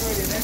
急いでね。